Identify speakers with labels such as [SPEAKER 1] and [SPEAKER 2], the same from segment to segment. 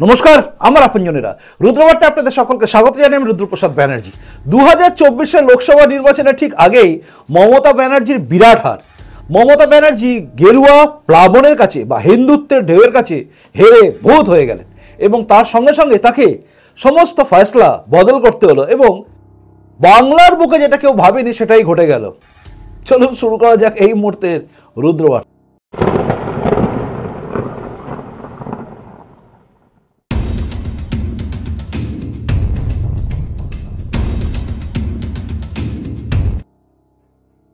[SPEAKER 1] নমস্কার, আমার আপনজনেরা। রুদ্রবার্তে আপনাদের সকলকে স্বাগত জানাই আমি রুদ্রপ্রসাদ ব্যানার্জি। দু হাজার লোকসভা নির্বাচনের ঠিক আগেই মমতা ব্যানার্জির বিরাট হার। মমতা ব্যানার্জি গেরুয়া, প্লাবনের কাছে বা হিন্দুত্বের ঢেউয়ের কাছে হেরে ভূত হয়ে গেলেন এবং তার সঙ্গে সঙ্গে তাকে সমস্ত ফয়সলা বদল করতে হলো এবং বাংলার বুকে যেটা কেউ ভাবেনি সেটাই ঘটে গেল। চলুন শুরু করা যাক এই মুহূর্তের রুদ্রবার্তা।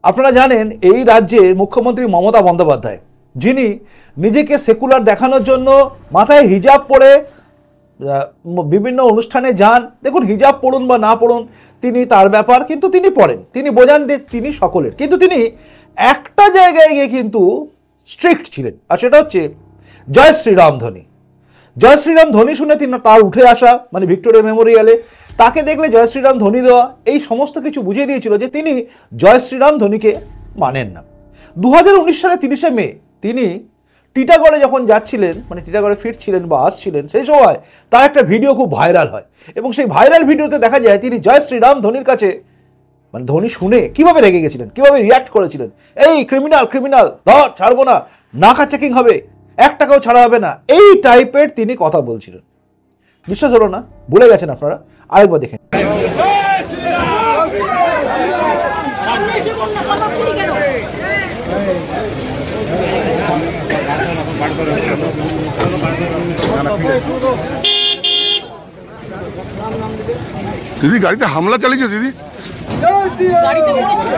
[SPEAKER 1] আপনারা জানেন এই রাজ্যের মুখ্যমন্ত্রী মমতা বন্দ্যোপাধ্যায়, যিনি নিজেকে সেকুলার দেখানোর জন্য মাথায় হিজাব পরে বিভিন্ন অনুষ্ঠানে যান। দেখুন, হিজাব পড়ুন বা না পড়ুন, তিনি তার ব্যাপার, কিন্তু তিনি পড়েন। তিনি বোঝান যে তিনি সকলের। কিন্তু তিনি একটা জায়গায় গিয়ে কিন্তু স্ট্রিক্ট ছিলেন, আর সেটা হচ্ছে জয় শ্রীরাম ধ্বনি জয় শ্রীরাম ধ্বনি শুনে তিনি তার উঠে আসা মানে ভিক্টোরিয়া মেমোরিয়ালে তাকে দেখলে জয় শ্রীরাম ধ্বনি দেওয়া, এই সমস্ত কিছু বুঝিয়ে দিয়েছিল যে তিনি জয় শ্রীরাম ধ্বনিকে মানেন না। দু সালে তিরিশে মে তিনি টিটাগড়ে যখন যাচ্ছিলেন মানে টিটাগড়ে ফিরছিলেন বা আসছিলেন, সেই সময় তার একটা ভিডিও খুব ভাইরাল হয় এবং সেই ভাইরাল ভিডিওতে দেখা যায় তিনি জয় শ্রীরাম ধ্বনির কাছে মানে ধ্বনি শুনে কীভাবে রেগে গেছিলেন, কীভাবে রিয়াক্ট করেছিলেন, এই ক্রিমিনাল ক্রিমিনাল ধর ছাড়বো না নাকা চেকিং হবে, এক টাকাও ছাড়া হবে না। এই টাইপের তিনি কথা বলছিলেন। বিশ্বাস হলো না ভুলে গেছেন আপনারা আরেকবার দেখেন
[SPEAKER 2] দিদি গাড়িতে হামলা চালিয়েছে দিদি
[SPEAKER 3] গাড়িতে করেছিল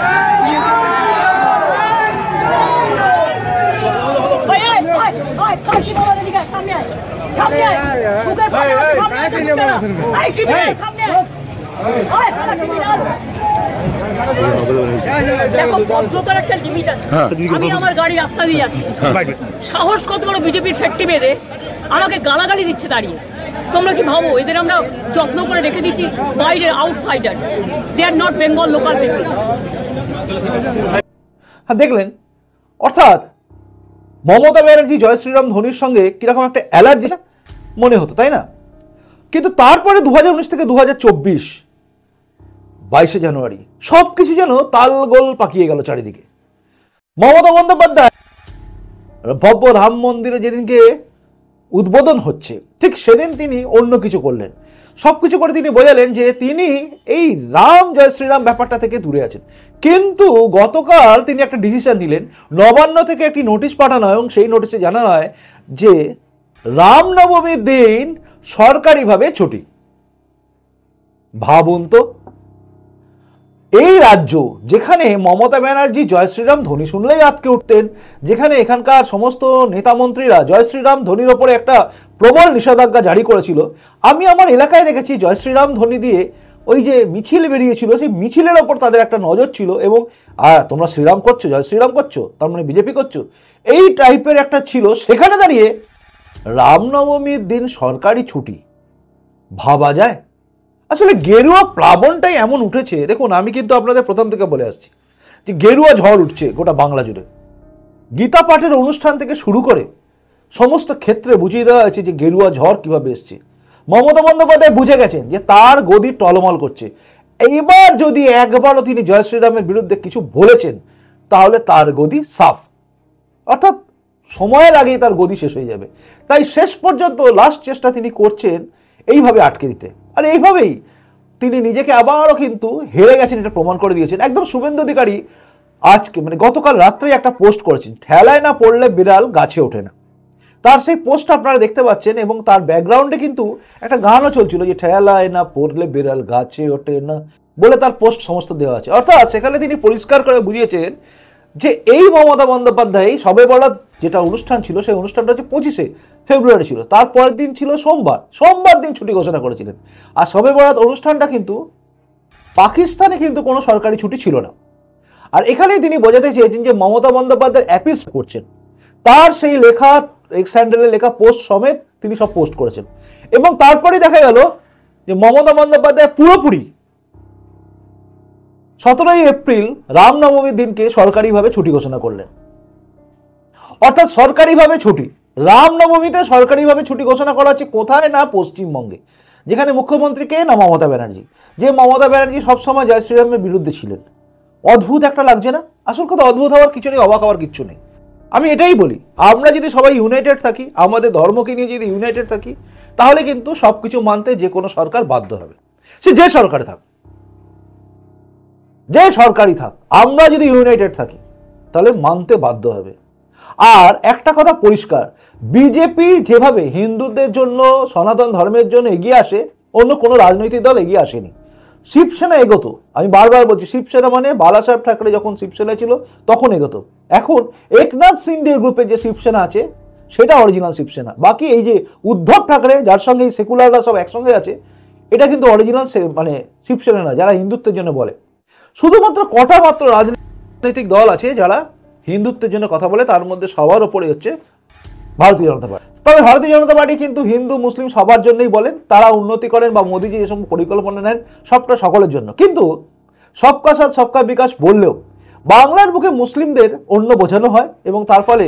[SPEAKER 3] ওই, ওই, ওই, ওই, কাশি বাবার এদিকে আয়, সামনে আয়, সামনে সামনে সামনে ওই,
[SPEAKER 2] হ্যাঁ।
[SPEAKER 3] আমি আমার গাড়ি রাস্তা দিয়ে যাচ্ছি। সাহস কত বড় বিজেপির ফ্যাক্টরি বেঁধে আমাকে গালাগালি দিচ্ছে দাঁড়িয়ে। তোমরা কি ভাবো এদের আমরা যত্ন করে রেখে দিচ্ছি বাইরের outsider they are not Bengal local people
[SPEAKER 1] হ্যাঁ দেখলেন? অর্থাৎ মমতা ব্যানার্জি, জয় শ্রীরাম, ধোনির সঙ্গে কীরকম একটা অ্যালার্জি? মনে হতো, তাই না? কিন্তু তারপরে দু হাজার উনিশ থেকে দু বাইশে জানুয়ারি সব কিছু যেন তালগোল পাকিয়ে গেল চারিদিকে। মমতা বন্দ্যোপাধ্যায়, ভব্য রাম মন্দিরে যেদিনকে উদ্বোধন হচ্ছে। ঠিক সেদিন তিনি অন্য কিছু করলেন। সব কিছু করে তিনি বোঝালেন যে তিনি এই রাম জয় শ্রীরাম ব্যাপারটা থেকে দূরে আছেন। কিন্তু গতকাল তিনি একটা ডিসিশন নিলেন। নবান্ন থেকে একটি নোটিশ পাঠানো হয় এবং সেই নোটিশে জানানো হয় যে রামনবমীর দিন সরকারিভাবে ছুটি। ভাবুন তো। এই রাজ্য যেখানে মমতা ব্যানার্জি, জয় শ্রীরাম ধ্বনি শুনলেই আতকে উঠতেন, যেখানে এখানকার সমস্ত নেতামন্ত্রীরা জয় শ্রীরাম ধ্বনির ওপরে একটা প্রবল নিষেধাজ্ঞা জারি করেছিল। আমি আমার এলাকায় দেখেছি জয় শ্রীরাম ধ্বনি দিয়ে ওই যে মিছিল বেরিয়েছিল, সেই মিছিলের ওপর তাদের একটা নজর ছিল এবং আর তোমরা শ্রীরাম করছ, জয় শ্রীরাম করছ? তার মানে বিজেপি করছ? এই টাইপের একটা ছিল। সেখানে দাঁড়িয়ে রামনবমীর দিন সরকারি ছুটি। ভাবা যায়? আসলে গেরুয়া প্লাবনটাই এমন উঠেছে, দেখুন, আমি কিন্তু আপনাদের প্রথম থেকে বলে আসছি, যে গেরুয়া ঝড় উঠছে গোটা বাংলা জুড়ে। গীতা পাঠের অনুষ্ঠান থেকে শুরু করে সমস্ত ক্ষেত্রে বুঝিয়ে দেওয়া হয়েছে যে গেরুয়া ঝড় কীভাবে এসছে। মমতা বন্দ্যোপাধ্যায় বুঝে গেছেন যে তার গদি টলমল করছে। এইবার যদি একবারও তিনি জয় শ্রীরামের বিরুদ্ধে কিছু বলেছেন, তাহলে তার গদি সাফ। অর্থাৎ সময়ের আগেই তার গদি শেষ হয়ে যাবে। তাই শেষ পর্যন্ত লাস্ট চেষ্টা তিনি করছেন এইভাবে আটকে দিতে। আর এইভাবেই তিনি নিজেকে আবারও কিন্তু হেরে গেছেন, এটা প্রমাণ করে দিয়েছেন। একদম শুভেন্দু অধিকারী আজকে মানে গতকাল রাত্রে একটা পোস্ট করেছেন, ঠেলায় না পড়লে বিড়াল গাছে ওঠে না। তার সেই পোস্ট আপনারা দেখতে পাচ্ছেন এবং তার ব্যাকগ্রাউন্ডে কিন্তু একটা গানও চলছিল যে ঠেলায় না পড়লে বিড়াল গাছে ওঠে না বলে তার পোস্ট সমস্ত দেওয়া আছে। অর্থাৎ সেখানে তিনি পরিষ্কার করে বুঝিয়েছেন যে এই মমতা বন্দ্যোপাধ্যায় সবে বরাত যেটা অনুষ্ঠান ছিল, সেই অনুষ্ঠানটা হচ্ছে পঁচিশে ফেব্রুয়ারি ছিল, তারপরের দিন ছিল সোমবার। সোমবার দিন ছুটি ঘোষণা করেছিলেন। আর সবে বরাত অনুষ্ঠানটা কিন্তু পাকিস্তানে কিন্তু কোনো সরকারি ছুটি ছিল না। আর এখানেই তিনি বোঝাতে চেয়েছেন যে মমতা বন্দ্যোপাধ্যায় অ্যাপিস করছেন। তার সেই লেখা এক্স হ্যান্ডেলে লেখা পোস্ট সমেত তিনি সব পোস্ট করেছেন। এবং তারপরে দেখা গেল যে মমতা বন্দ্যোপাধ্যায় পুরোপুরি সতেরোই এপ্রিল রামনবমীর দিনকে সরকারিভাবে ছুটি ঘোষণা করলেন। অর্থাৎ সরকারিভাবে ছুটি। রামনবমীতে সরকারিভাবে ছুটি ঘোষণা করা হচ্ছে কোথায় না পশ্চিমবঙ্গে, যেখানে মুখ্যমন্ত্রী কে না মমতা ব্যানার্জি। যে মমতা ব্যানার্জি সবসময় জয় শ্রীরামের বিরুদ্ধে ছিলেন। অদ্ভুত একটা লাগছে না? আসল কথা অদ্ভুত হওয়ার কিছু নেই, অবাক হওয়ার কিছু নেই। আমি এটাই বলি, আমরা যদি সবাই ইউনাইটেড থাকি, আমাদের ধর্মকে নিয়ে যদি ইউনাইটেড থাকি, তাহলে কিন্তু সব কিছু মানতে যে কোনো সরকার বাধ্য হবে। সে যে সরকারে থাক, যে সরকারই থাক, আমরা যদি ইউনাইটেড থাকি, তাহলে মানতে বাধ্য হবে। আর একটা কথা পরিষ্কার বিজেপি যেভাবে হিন্দুদের জন্য, সনাতন ধর্মের জন্য এগিয়ে আসে, অন্য কোনো রাজনৈতিক দল এগিয়ে আসেনি। শিবসেনা এগোতো। আমি বারবার বলছি, শিবসেনা মানে বালাসাহেব ঠাকরে যখন শিবসেনা ছিল, তখন এগোতো। এখন একনাথ সিন্ডের গ্রুপের যে শিবসেনা আছে, সেটা অরিজিনাল শিবসেনা। বাকি এই যে উদ্ধব ঠাকরে, যার সঙ্গে এই সেকুলাররা সব একসঙ্গে আছে, এটা কিন্তু অরিজিনাল মানে শিবসেনা না, যারা হিন্দুত্বের জন্য বলে। শুধুমাত্র কটা মাত্র রাজনৈতিক দল আছে যারা হিন্দুত্বের জন্য কথা বলে, তার মধ্যে সবার ওপরে হচ্ছে ভারতীয় জনতা পার্টি। তবে ভারতীয় জনতা পার্টি কিন্তু হিন্দু, মুসলিম সবার জন্যই বলেন, তারা উন্নতি করেন বা মোদিজি যেসব পরিকল্পনা নেন, সবটা সকলের জন্য। কিন্তু সবকা সাথ, সবকা বিকাশ বললেও বাংলার বুকে মুসলিমদের অন্য বোঝানো হয় এবং তার ফলে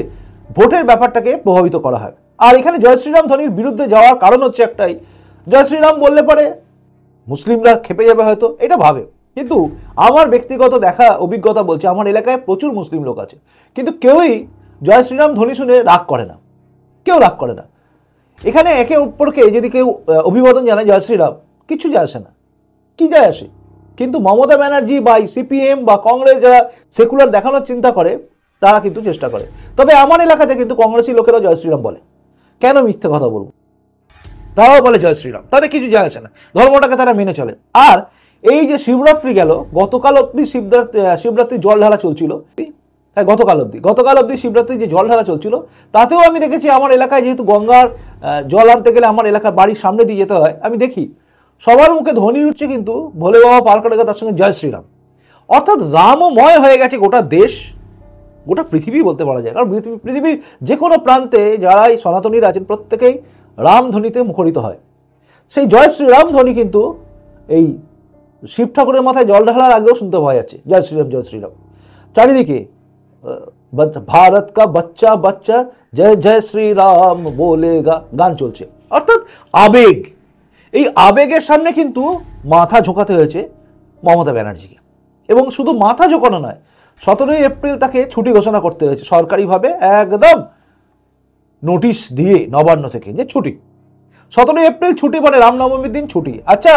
[SPEAKER 1] ভোটের ব্যাপারটাকে প্রভাবিত করা হয়। আর এখানে জয় শ্রীরাম ধোনির বিরুদ্ধে যাওয়ার কারণ হচ্ছে একটাই, জয় শ্রীরাম বললে পরে মুসলিমরা খেপে যাবে হয়তো, এটা ভাবে। কিন্তু আমার ব্যক্তিগত দেখা, অভিজ্ঞতা বলছে, আমার এলাকায় প্রচুর মুসলিম লোক আছে। কিন্তু কেউই জয় শ্রীরাম ধ্বনি শুনে রাগ করে না। কেউ রাগ করে না। এখানে একে অপরকে যদি কেউ অভিবাদন জানায় জয় শ্রীরাম, কিছু যায় আসে না। কি যায় আসে? কিন্তু মমতা ব্যানার্জি বা সিপিএম বা কংগ্রেস যারা সেকুলার দেখানোর চিন্তা করে, তারা কিন্তু চেষ্টা করে। তবে আমার এলাকাতে কিন্তু কংগ্রেসি লোকেরা জয় শ্রীরাম বলে। কেন মিথ্যে কথা বলব? তারাও বলে জয় শ্রীরাম। তাদের কিছু যায় আসে না। ধর্মটাকে তারা মেনে চলে। আর এই যে শিবরাত্রি গেল, গতকাল অবধি শিবরাত্রি শিবরাত্রি জল ঢালা চলছিল। হ্যাঁ গতকাল অবধি গতকাল অবধি শিবরাত্রি যে জল ঢালা চলছিল, তাতেও আমি দেখেছি আমার এলাকায় যেহেতু গঙ্গার জল আনতে গেলে আমার এলাকার বাড়ির সামনে দিয়ে যেতে হয়, আমি দেখি। সবার মুখে ধ্বনি উঠছে কিন্তু ভোলে বাবা করে তার সঙ্গে জয় শ্রীরাম। অর্থাৎ রামময় হয়ে গেছে গোটা দেশ, গোটা পৃথিবী বলতে পারা যায়। কারণ পৃথিবী পৃথিবীর যে কোনো প্রান্তে যারা এই সনাতনীরা আছেন, প্রত্যেকেই রামধ্বনিতে মুখরিত হয়। সেই জয় শ্রীরাম ধ্বনি কিন্তু এই শিব ঠাকুরের মাথায় জল ঢালার আগেও শুনতে পাওয়া যাচ্ছে। জয় শ্রীরাম জয় শ্রীরাম। চারিদিকে ভারত কা বাচ্চা বাচ্চা, জয় জয় শ্রীরাম বলেগা গান চলছে। অর্থাৎ আবেগ। এই আবেগের সামনে কিন্তু মাথা ঝোঁকাতে হয়েছে মমতা ব্যানার্জিকে। এবং শুধু মাথা ঝোঁকানো নয়, সতেরোই এপ্রিল তাকে ছুটি ঘোষণা করতে হয়েছে। সরকারিভাবে একদম নোটিশ দিয়ে নবান্ন থেকে যে ছুটি। সতেরোই এপ্রিল ছুটি মানে রামনবমীর দিন ছুটি। আচ্ছা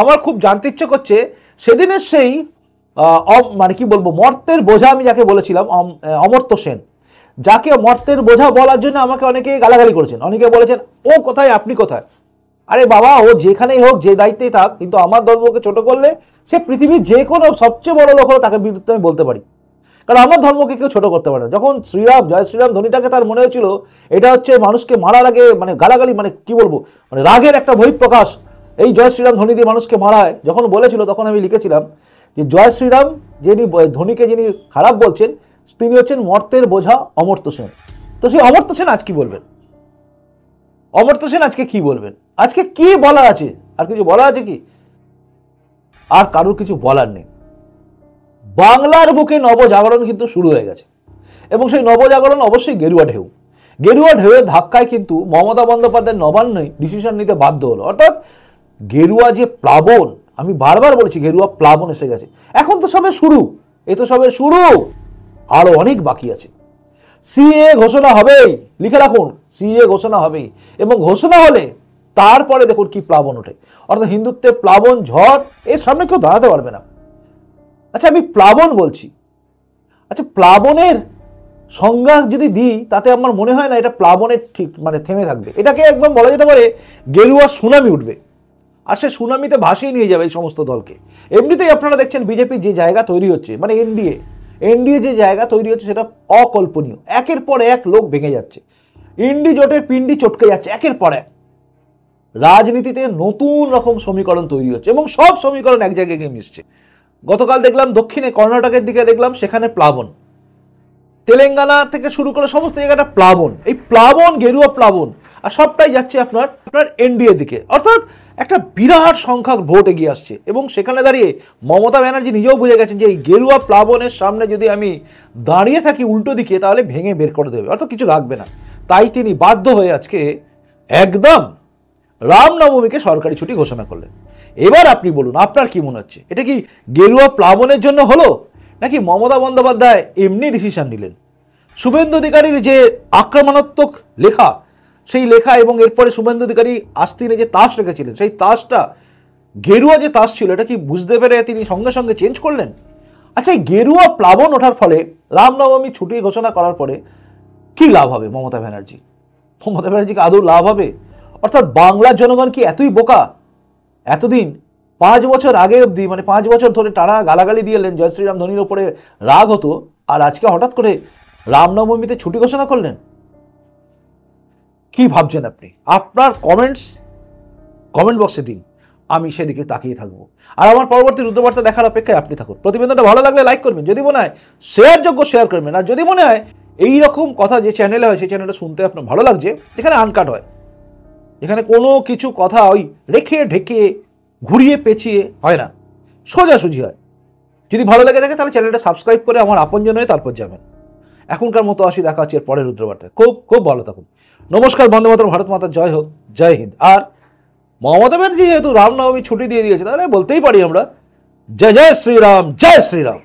[SPEAKER 1] আমার খুব জানতে ইচ্ছে করছে, সেদিনের সেই মানে কি বলব, মর্তের বোঝা আমি যাকে বলেছিলাম অমর্ত্য সেন, যাকে মর্তের বোঝা বলার জন্য আমাকে অনেকে গালাগালি করেছেন। অনেকে বলেছেন, ও কোথায়, আপনি কোথায়? আরে বাবা, ও যেখানেই হোক, যে দায়িত্বেই থাক, কিন্তু আমার ধর্মকে ছোট করলে সে পৃথিবীর যে কোনো সবচেয়ে বড় লোক হলো তাকে বিরুদ্ধে আমি বলতে পারি। কারণ আমার ধর্মকে কেউ ছোটো করতে পারে না। যখন শ্রীরাম, জয় শ্রীরাম ধ্বনিটাকে তার মনে হয়েছিল, এটা হচ্ছে মানুষকে মারার আগে মানে গালাগালি মানে কি বলব মানে রাগের একটা বহিঃপ্রকাশ এই জয় শ্রীরাম ধ্বনি দিয়ে মানুষকে মারায়। যখন বলেছিল, তখন আমি লিখেছিলাম যে জয় শ্রীরাম যিনি ধ্বনিকে যিনি খারাপ বলছেন, তিনি হচ্ছেন মর্তের বোঝা অমর্ত্য সেন। তো সেই অমর্ত্য সেন আজ কি বলবেন? অমর্ত্য সেন আজকে কি বলবেন? আজকে কি বলার আছে? আর কিছু বলার আছে কি? আর কারোর কিছু বলার নেই। বাংলার বুকে নবজাগরণ কিন্তু শুরু হয়ে গেছে। এবং সেই নবজাগরণ অবশ্যই গেরুয়া ঢেউ। গেরুয়া ঢেউয়ের ধাক্কায় কিন্তু মমতা বন্দ্যোপাধ্যায় নবান্নই ডিসিশন নিতে বাধ্য হলো। অর্থাৎ গেরুয়া যে প্লাবন, আমি বারবার বলেছি গেরুয়া প্লাবন এসে গেছে। এখন তো সবে শুরু। এ তো সবে শুরু। আরও অনেক বাকি আছে। সিএ ঘোষণা হবেই। লিখে রাখুন, সিএ ঘোষণা হবেই। এবং ঘোষণা হলে তারপরে দেখুন কি প্লাবন ওঠে। অর্থাৎ হিন্দুত্বের প্লাবন, ঝড়, এর সামনে কেউ দাঁড়াতে পারবে না। আচ্ছা আমি প্লাবন বলছি। আচ্ছা প্লাবনের সংজ্ঞা যদি দিই, তাতে আমার মনে হয় না এটা প্লাবনের ঠিক মানে থেমে থাকবে। এটাকে একদম বলা যেতে পারে গেরুয়া সুনামি উঠবে। আর সে সুনামিতে ভাসিয়ে নিয়ে যাবে এই সমস্ত দলকে। এমনিতেই আপনারা দেখছেন বিজেপির যে জায়গা তৈরি হচ্ছে মানে এনডিএ। এনডিএ যে জায়গা তৈরি হচ্ছে, সেটা অকল্পনীয়। একের পর এক লোক ভেঙে যাচ্ছে। ইন্ডি জোটের পিন্ডি চটকে যাচ্ছে, একের পর এক। রাজনীতিতে নতুন রকম সমীকরণ তৈরি হচ্ছে এবং সব সমীকরণ এক জায়গায় গিয়ে মিশছে। গতকাল দেখলাম দক্ষিণে কর্ণাটকের দিকে দেখলাম সেখানে প্লাবন। তেলেঙ্গানা থেকে শুরু করে সমস্ত জায়গাটা প্লাবন। এই প্লাবন, গেরুয়া প্লাবন, আর সবটাই যাচ্ছে আপনার আপনার এনডিএ দিকে। অর্থাৎ একটা বিরাট সংখ্যক ভোট এগিয়ে আসছে এবং সেখানে দাঁড়িয়ে মমতা ব্যানার্জি নিজেও বুঝে গেছেন যে এই গেরুয়া প্লাবনের সামনে যদি আমি দাঁড়িয়ে থাকি উল্টো দিকে, তাহলে ভেঙে বের করে দেবে। অর্থাৎ কিছু রাখবে না। তাই তিনি বাধ্য হয়ে আজকে একদম রামনবমীকে সরকারি ছুটি ঘোষণা করলেন। এবার আপনি বলুন, আপনার কি মনে হচ্ছে? এটা কি গেরুয়া প্লাবনের জন্য হলো, নাকি মমতা বন্দ্যোপাধ্যায় এমনি ডিসিশন নিলেন? শুভেন্দু অধিকারীর যে আক্রমণাত্মক লেখা, সেই লেখা এবং এরপরে শুভেন্দু অধিকারী আস্তিনে যে তাস রেখেছিলেন, সেই তাসটা গেরুয়া যে তাস ছিল, এটা কি বুঝতে পেরে তিনি সঙ্গে সঙ্গে চেঞ্জ করলেন? আচ্ছা এই গেরুয়া প্লাবন ওঠার ফলে রামনবমী ছুটি ঘোষণা করার পরে কি লাভ হবে মমতা ব্যানার্জি? মমতা ব্যানার্জিকে আদৌ লাভ হবে? অর্থাৎ বাংলার জনগণ কি এতই বোকা এতদিন, পাঁচ বছর আগে অবধি মানে পাঁচ বছর ধরে টানা গালাগালি দিয়ে এলেন জয় শ্রীরাম ধোনির ওপরে রাগ হতো, আর আজকে হঠাৎ করে রামনবমীতে ছুটি ঘোষণা করলেন। কি ভাবছেন আপনি? আপনার কমেন্টস কমেন্ট বক্সে দিন। আমি সেদিকে তাকিয়ে থাকব। আর আমার পরবর্তী রুদ্রবার্তা দেখার অপেক্ষায় আপনি থাকুন। প্রতিবেদনটা ভালো লাগলে লাইক করবেন, যদি মনে হয় শেয়ার যোগ্য শেয়ার করবেন। আর যদি মনে হয় এই রকম কথা যে চ্যানেলে হয়, সেই চ্যানেলটা শুনতে আপনার ভালো লাগছে যেখানে আনকাট হয়। এখানে কোনো কিছু কথা ওই রেখে ঢেকে, ঘুরিয়ে পেঁচিয়ে হয় না। সোজাসুজি হয়। যদি ভালো লেগে থাকে তাহলে চ্যানেলটা সাবস্ক্রাইব করে আমার আপনজন হয়ে তারপর যাবেন। এখনকার মতো আসি, দেখা হচ্ছে এর পরের রুদ্রবার্তায়। খুব খুব ভালো থাকুন। নমস্কার বন্দে মাতরম ভারত মাতার জয় হোক, জয় হিন্দ। আর মমতা ব্যানার্জি যেহেতু রামনবমী ছুটি দিয়ে দিয়েছে, তাহলে বলতেই পারি আমরা, জয় জয় শ্রীরাম জয় শ্রীরাম।